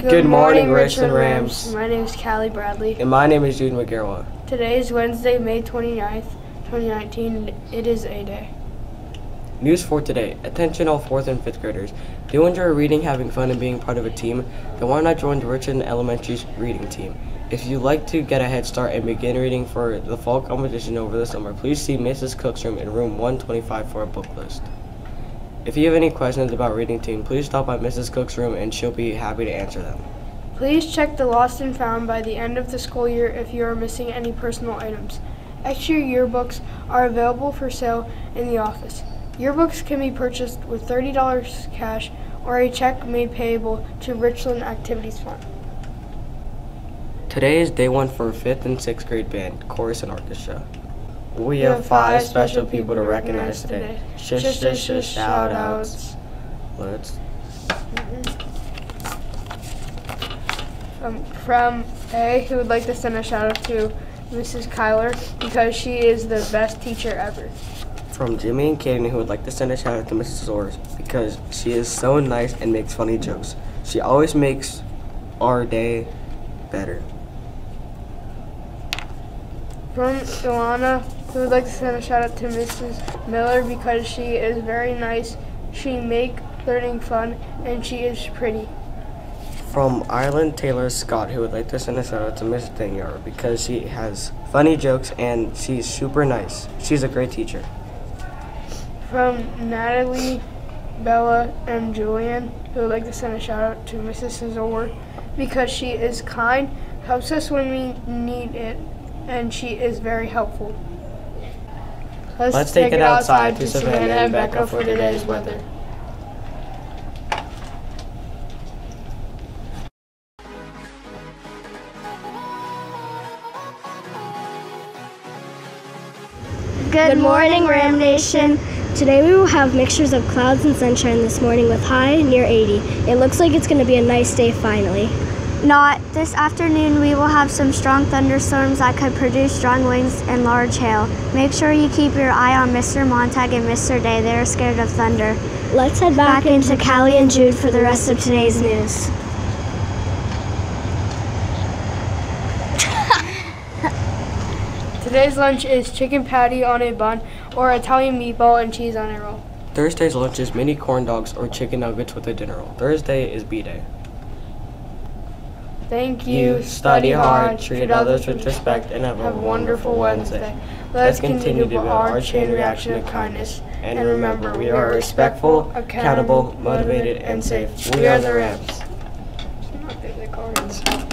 Good morning, Richland Rams. My name is Callie Bradley. And my name is Jude McGarwa. Today is Wednesday, May 29th, 2019. and It is A Day. News for today. Attention all 4th and 5th graders. Do you enjoy reading, having fun, and being part of a team? Then why not join the Richland Elementary's reading team? If you'd like to get a head start and begin reading for the fall competition over the summer, please see Mrs. Cook's room in room 125 for a book list. If you have any questions about reading team, please stop by Mrs. Cook's room and she'll be happy to answer them. Please check the lost and found by the end of the school year if you are missing any personal items. Extra yearbooks are available for sale in the office. Yearbooks can be purchased with $30 cash or a check made payable to Richland Activities Fund. Today is day one for 5th and 6th grade band, chorus, and orchestra. We have five special people to recognize today. Shush, shush, shush, shout outs. Let's. Um, from A, who would like to send a shout out to Mrs. Kyler because she is the best teacher ever. From Jimmy and Kaden, who would like to send a shout out to Mrs. Orrs because she is so nice and makes funny jokes. She always makes our day better. From Ilana, who would like to send a shout out to Mrs. Miller because she is very nice. She make learning fun and she is pretty. From Ireland Taylor Scott, who would like to send a shout out to Miss Danyar because she has funny jokes and she's super nice. She's a great teacher. From Natalie, Bella, and Julian, who would like to send a shout out to Mrs. Cesar because she is kind, helps us when we need it, and she is very helpful. Let's take it outside to Savannah and Becca for today's weather. Good morning, Ram Nation. Today we will have mixtures of clouds and sunshine this morning with high near 80. It looks like it's going to be a nice day finally. Not. This afternoon we will have some strong thunderstorms that could produce strong winds and large hail. Make sure you keep your eye on Mr. Montag and Mr. Day. They are scared of thunder. Let's head back, Back into Callie and Jude for the rest of today's news. Today's lunch is chicken patty on a bun or Italian meatball and cheese on a roll. Thursday's lunch is mini corn dogs or chicken nuggets with a dinner roll. Thursday is B Day. Thank you. study hard, treat others with respect, and have a wonderful Wednesday. Let's continue to build our chain reaction of kindness. And remember, we are respectful, accountable, motivated, and safe. We are the Rams. My favorite cards.